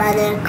마늘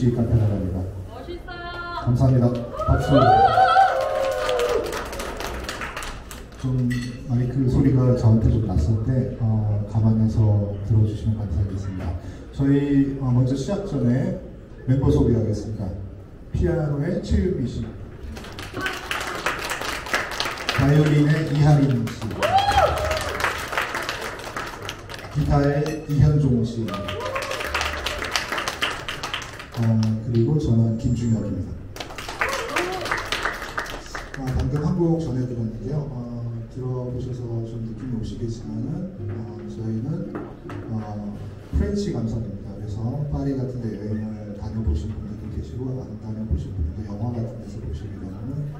루 집시 카페라입니다. 멋있어요. 감사합니다. 박수. 좀 마이크 소리가 저한테 좀 낯선데 어, 감안해서 들어주시면 감사하겠습니다. 저희 어, 먼저 시작 전에 멤버 소개하겠습니다. 피아노의 최유미 씨, 바이올린의 이하린 씨, 기타의 이현종 씨, 어, 그리고 저는 김중혁입니다. 아, 방금 한 곡 전해드렸는데요. 어, 들어보셔서 좀 느낌이 오시겠지만은 어, 저희는 어, French 감성입니다. 그래서 파리 같은 데 여행을 다녀보신 분들도 계시고 안 다녀보신 분들도 영화 같은 데서 보시게 되면은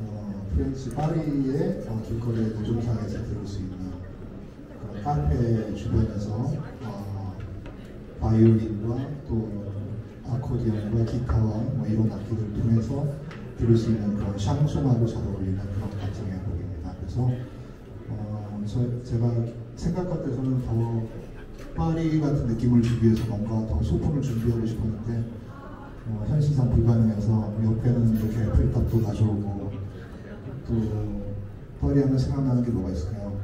어, French 파리의 어, 길거리 노점상에서 들을 수 있는 그런 카페 주변에서 어, 바이올린과 또 아코디언과 기타와 뭐 이런 악기들을 통해서 들을 수 있는 그런 샹송하고 잘 어울리는 그런 감성의 곡입니다. 그래서 어, 저, 제가 생각할 때서는 더 파리 같은 느낌을 주기 위해서 뭔가 더 소품을 준비하고 싶었는데 어, 현실상 불가능해서 옆에는 이렇게 애플탑도 가져오고 또 파리 하면 생각나는 게 뭐가 있을까요?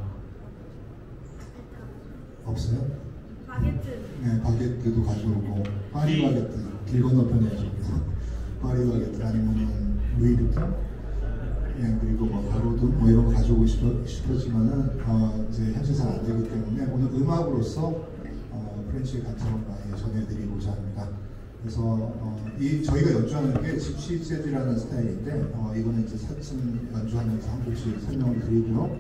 없어요? 바게트. 네, 바게트도 가져오고 파리 바게트 길 건너편에 있습니다. 파리 바게트 아니면은 루이비통 예, 그리고 뭐 가로등 뭐 이런 거 가져오고 싶어, 싶었지만은 어, 이제 현실상 안 되기 때문에 오늘 음악으로서 어, French 감성을 많이 전해드리고자 합니다. 그래서 어, 이 저희가 연주하는 게 집시 재즈라는 스타일인데 어, 이거는 이제 차츰 연주하면서 한 곡씩 설명을 드리고요.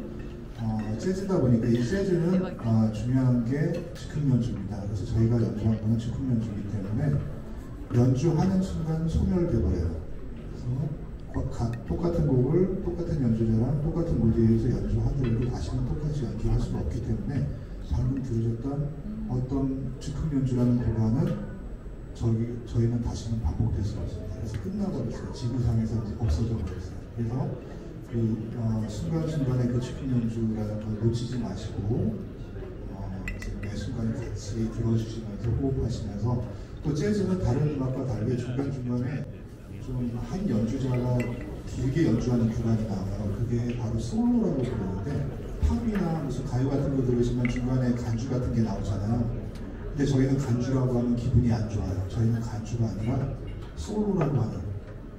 어, 재즈다 보니까 이 재즈는 어, 중요한 게 즉흥 연주입니다. 그래서 저희가 연주한 거는 즉흥 연주이기 때문에 연주하는 순간 소멸돼 버려요. 가- 똑같은 곡을 똑같은 연주자랑 똑같은 무대에서 연주하더라도 다시는 똑같이 연주할 수가 없기 때문에 방금 들으셨던 어떤 즉흥 연주라는 공간은 저기 저희는 다시는 반복될 수가 없습니다. 그래서 끝나버렸어요. 지구상에서 없어져 버렸어요. 그래서 그 어, 순간순간의 그 즉흥 연주라는 걸 놓치지 마시고 어, 매 순간 같이 들어주시면서 호흡하시면서 또 재즈는 다른 음악과 다르게 중간중간에 좀 한 연주자가 길게 연주하는 구간이 나와요. 그게 바로 솔로라고 부르는데 팝이나 무슨 가요 같은 거 들으시면 중간에 간주 같은 게 나오잖아요. 근데 저희는 간주라고 하면 기분이 안 좋아요. 저희는 간주가 아니라 솔로라고 하는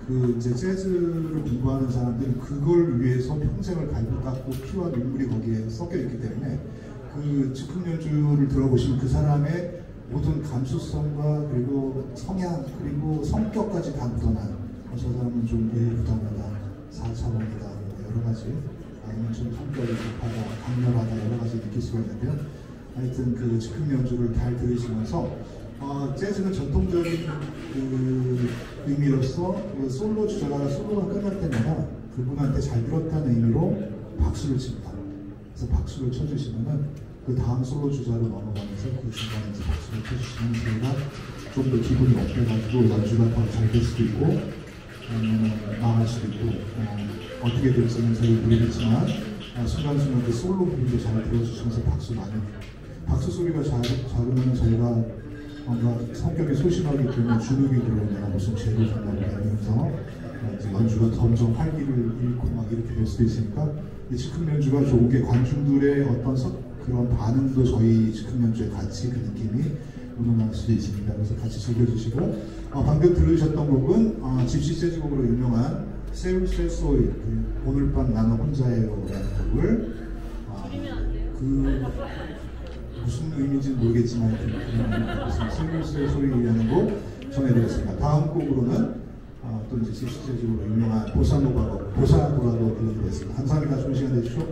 그 이제 재즈를 공부하는 사람들은 그걸 위해서 평생을 갈고 닦고 피와 눈물이 거기에 섞여 있기 때문에 그 즉흥 연주를 들어보시면 그 사람의 모든 감수성과 그리고 성향 그리고 성격까지 다. 어, 저 사람은 좀 예부담하다, 사차원이다, 뭐 여러 가지 아니면 좀 성격이 급하다, 강렬하다 여러 가지 느낄 수가 있는데요. 하여튼 그 즉흥 연주를 잘 들으시면서 어, 재즈는 전통적인 그 의미로서 그 솔로 주자가 솔로가 끝날 때마다 그분한테 잘 들었다는 의미로 박수를 칩니다. 그래서 박수를 쳐주시면은 그 다음 솔로 주자로 넘어가면서 그 중간에서 박수를 쳐주시면 저희가 좀 더 기분이 up돼가지고 연주가 더 잘 될 수도 있고 아니면 망할 수도 있고 어, 떻게 될지는 저희 모르겠지만 어, 순간순간 그 솔로 부분도 잘 들어주시면서 박수 많이 박수 소리가 작, 작으면 저희가 뭔가 성격이 소심하기 때문에 주눅이 들어오면 내가 무슨 죄를 보다 이러면서 어, 이제 연주가 점점 활기를 잃고 막 이렇게 될 수도 있으니까 이 즉흥 연주가 좋은 게 관중들의 어떤 서- 그런 반응도 저희 연주에 같이 그 느낌이 묻어날 수도 있습니다. 그래서 같이 즐겨주시고 어, 방금 들으셨던 곡은 어, 집시 재즈곡으로 유명한 세울세 소일 그 오늘 밤 나는 혼자예요라는 곡을 어? 그 무슨 의미인지는 모르겠지만 그런 무슨 세울세 소일이라는 곡 전해드렸습니다. 다음 곡으로는 어, 또 이제 집시 재즈곡으로 유명한 보사노바로 보사노바로 들려드렸습니다. 감사합니다. 좋은 시간 되십시오.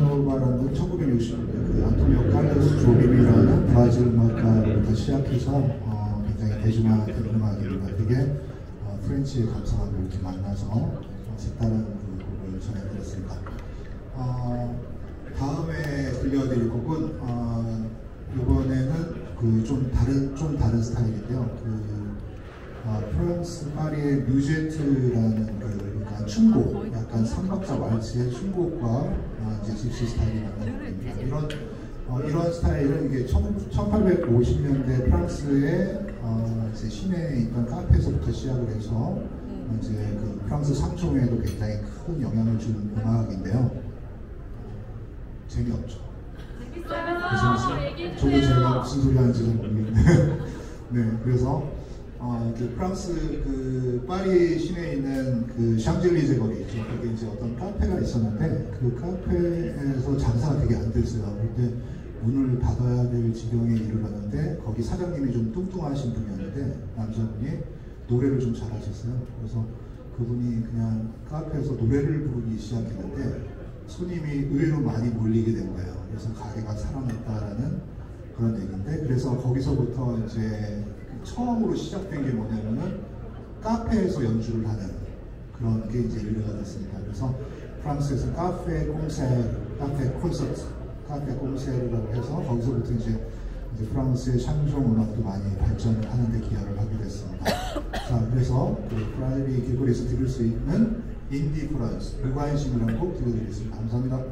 건 1960년대 그 안토니오 칼레스 조빔이라는 브라질 음악가로부터 시작해서 어, 굉장히 대중화된 음악입니다. 그게 어, French의 감성하고 이렇게 만나서 어, 색다른 그 곡을 전해드렸습니다. 어, 다음에 들려드릴 곡은 어, 이번에는 그 좀 다른 좀 다른 스타일인데요. 그 어, 프랑스 파리의 뮤제트라는 그 약간 춤곡, 약간 삼박자 왈츠의 춤곡과 어, 이제 집시 스타일이 만나는 겁니다. 이런 어, 이런 스타일은 이게 1850년대 프랑스의 어, 이제 시내에 있던 카페에서부터 시작을 해서 어, 이제 그 프랑스 상종에도 굉장히 큰 영향을 준 음악인데요. 재미없죠. 재밌어요. 저도 제가. 무슨 소리 하는지는 모르겠는데 네 그래서 어, 그 프랑스 그 파리 시내에 있는 그 샹젤리제 거리 있죠. 거기 이제 어떤 카페가 있었는데 그 카페에서 장사가 되게 안 됐어요. 근데 문을 닫아야 될 지경에 이르렀는데 거기 사장님이 좀 뚱뚱하신 분이었는데 남자분이 노래를 좀 잘하셨어요. 그래서 그분이 그냥 카페에서 노래를 부르기 시작했는데 손님이 의외로 많이 몰리게 된 거예요. 그래서 가게가 살아났다라는 그런 얘기인데 그래서 거기서부터 이제 처음으로 시작된 게 뭐냐면은 카페에서 연주를 하는 그런 게 이제 유래가 됐습니다. 그래서 프랑스에서 카페 콘세, 카페 콘서트, café concert라고 해서 거기서부터 이제 이제 프랑스의 샹송 음악도 많이 발전을 하는데 기여를 하게 됐습니다. 자, 그래서 그 파리 길거리에서 들을 수 있는 Indifférence, 무관심이라는 곡 들려드리겠습니다. 감사합니다.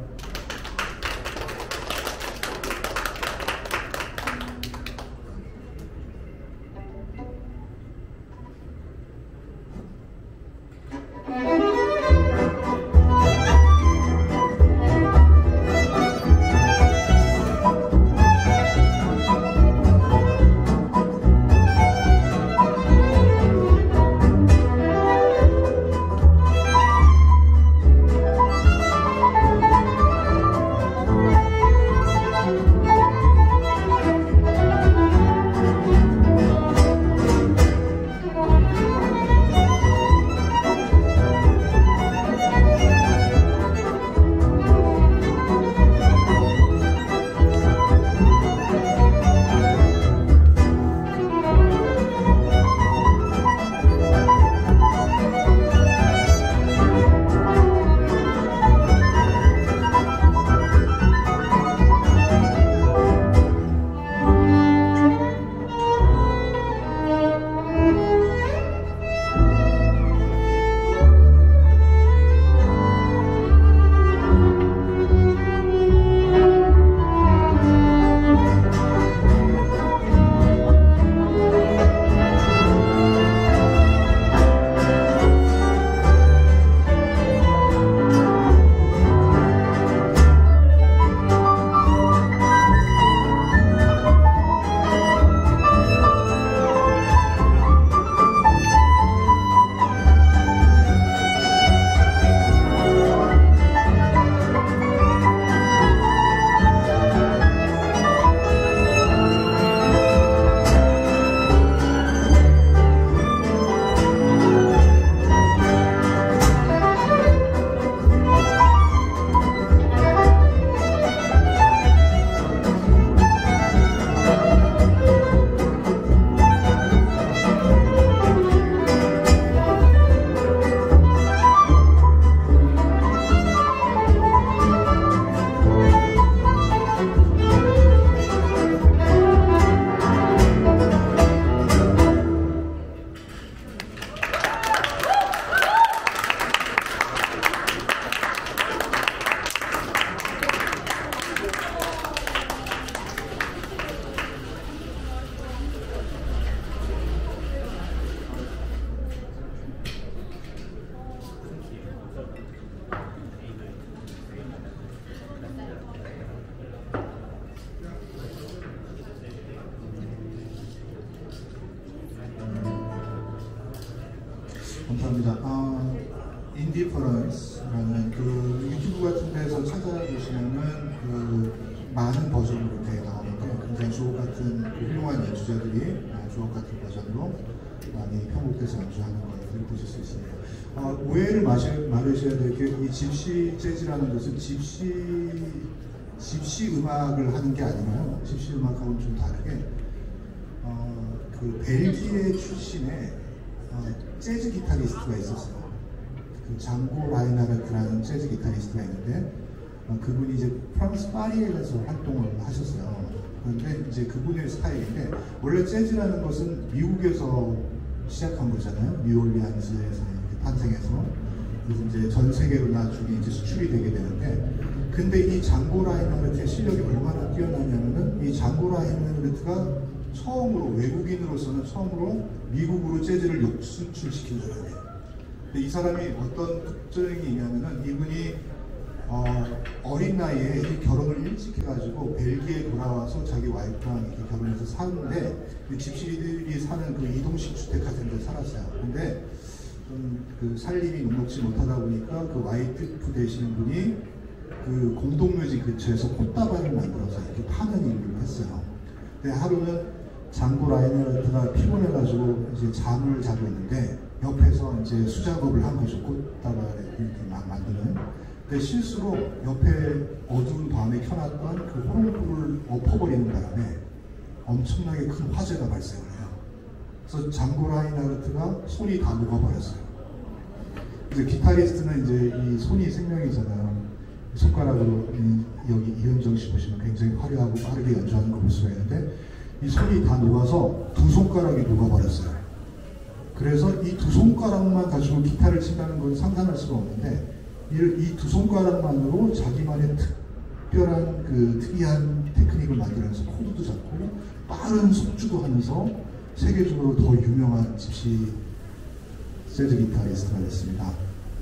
음악을 하는 게 아니라요. 집시 음악하고는 좀 다르게 어, 그 벨기에 출신의 어, 재즈 기타리스트가 있었어요. 그 장고 라인하르트라는 재즈 기타리스트가 있는데 어, 그분이 이제 프랑스 파리에서 활동을 하셨어요. 그런데 이제 그분의 스타일인데 원래 재즈라는 것은 미국에서 시작한 거잖아요. 뉴올리안스에서 탄생해서 이제 전 세계로 나중에 이제 수출이 되게 되는데 근데 이 장고 라인하르트의 실력이 얼마나 뛰어나냐면은 이 장고 라인하르트가 처음으로 외국인으로서는 처음으로 미국으로 재즈를 역수출시킨 사람이에요. 근데 이 사람이 어떤 특징이 있냐면은 이분이 어, 린 나이에 이 결혼을 일찍 해가지고 벨기에 돌아와서 자기 와이프랑 이렇게 결혼해서 사는데 그 집시들이 사는 그 이동식 주택 같은 데 살았어요. 근데 좀 그 살림이 녹록지 못하다 보니까 그 와이프 되시는 분이 그 공동묘지 근처에서 꽃다발을 만들어서 이렇게 파는 일을 했어요. 근데 하루는 장고 라이너르트가 피곤해가지고 이제 잠을 자고 있는데 옆에서 이제 수작업을 한 거죠. 꽃다발을 이렇게 막 만드는. 근데 실수로 옆에 어두운 밤에 켜놨던 그 호롱불을 엎어버리는 바람에 엄청나게 큰 화재가 발생을 해요. 그래서 장고 라이너르트가 손이 다 녹아버렸어요. 그래서 기타리스트는 이제 이 손이 생명이잖아요. 손가락으로 이, 여기 이현정 씨 보시면 굉장히 화려하고 빠르게 연주하는 걸 볼 수가 있는데 이 손이 다 녹아서 두 손가락이 녹아버렸어요. 그래서 이 두 손가락만 가지고 기타를 친다는 건 상상할 수가 없는데 이 두 손가락만으로 자기만의 특별한 그 특이한 테크닉을 만들면서 코드도 잡고 빠른 속주도 하면서 세계적으로 더 유명한 집시 재즈 기타리스트가 됐습니다.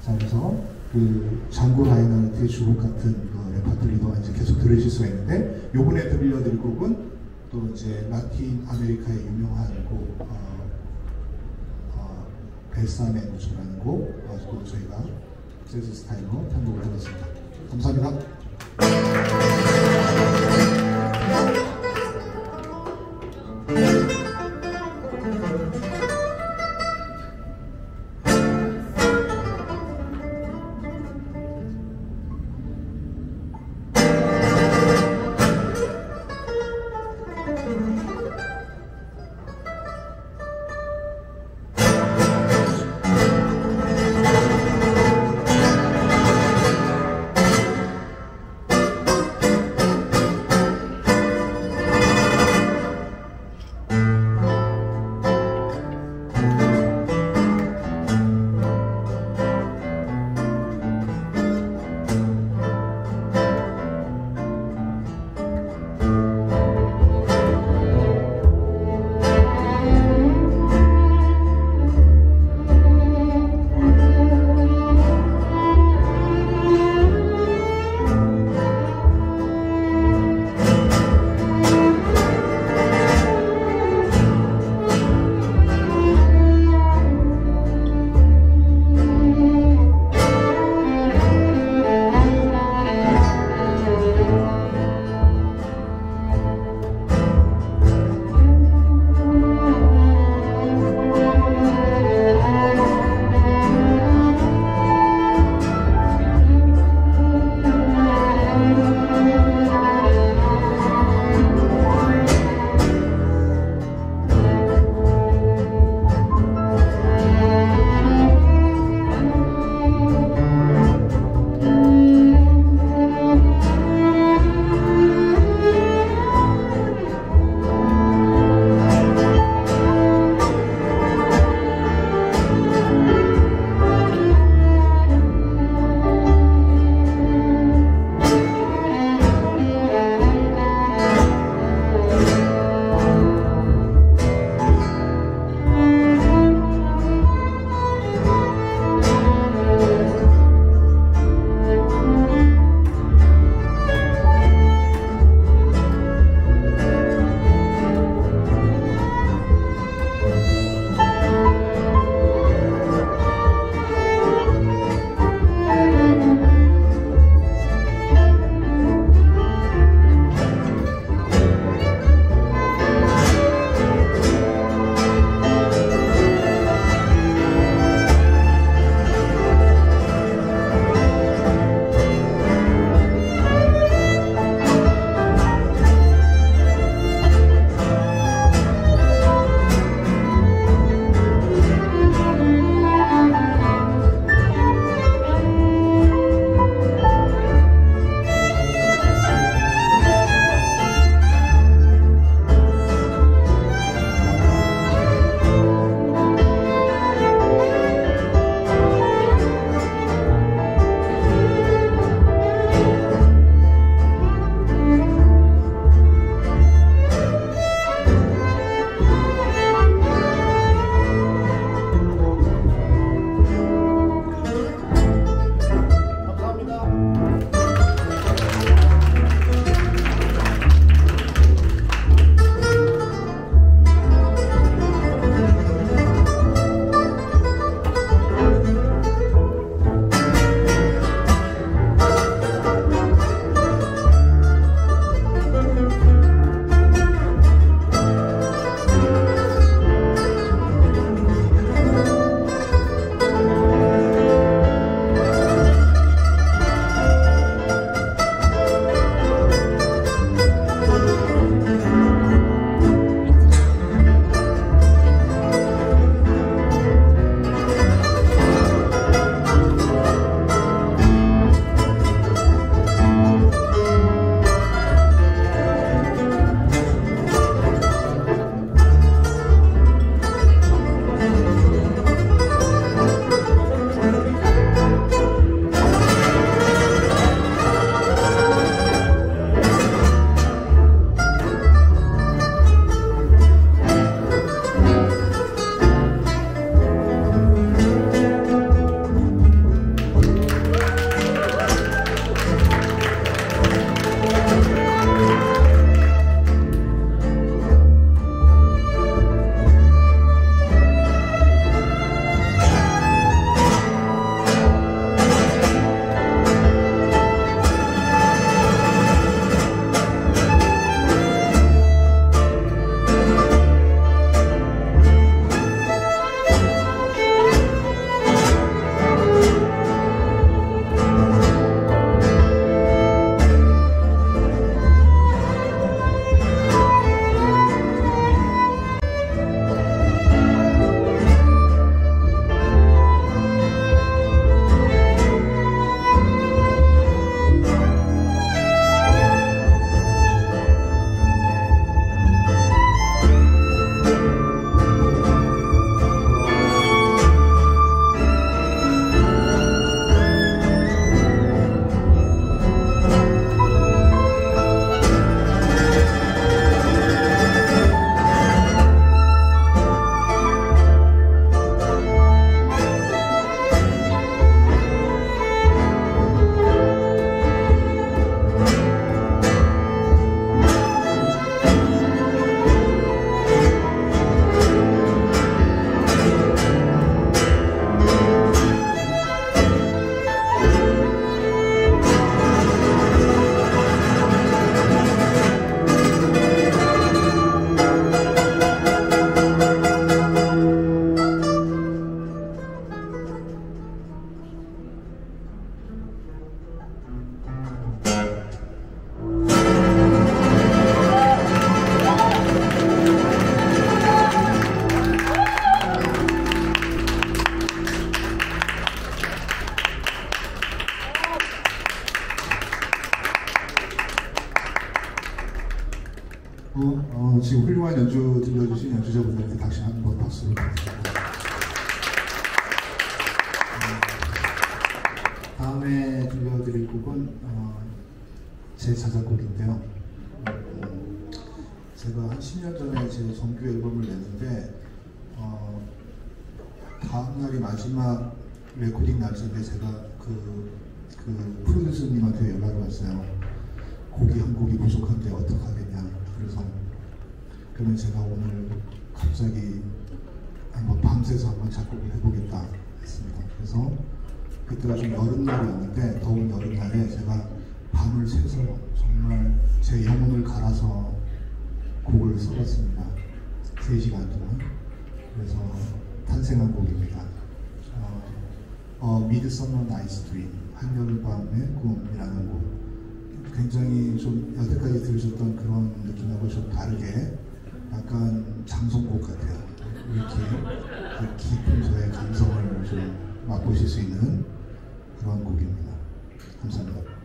자, 그래서 그 장고 라인하르트의 주곡 같은 그 레파토리도 이제 계속 들으실 수가 있는데 요번에 들려드릴 곡은 또 이제 라틴 아메리카의 유명한 곡 어, 어, Bésame mucho라는 곡 어, 또 저희가 재즈 스타일로 편곡을 하겠습니다. 감사합니다. 제 자작곡인데요. 음, 제가 한 10년 전에 제 정규 앨범을 냈는데 어, 다음 날이 마지막 레코딩 날짜인데 제가 그, 그 프로듀서님한테 연락이 왔어요. 곡이 한 곡이 부족한데 어떡하겠냐. 그래서 그러면 제가 오늘 갑자기 한번 밤새서 한번 작곡을 해보겠다 했습니다. 그래서 그때가 좀 여름날이었는데 더운 여름날에 제가 밤을 새서 정말 제 영혼을 갈아서 곡을 써봤습니다. 3시간 동안. 그래서 탄생한 곡입니다. 어, 어 Midsummer Night's Dream 한여름밤의 꿈이라는 곡 굉장히 좀 여태까지 들으셨던 그런 느낌하고 좀 다르게 약간 장송곡 같아요. 이렇게 그 깊은 저의 감성을 좀 맛보실 수 있는 그런 곡입니다. 감사합니다.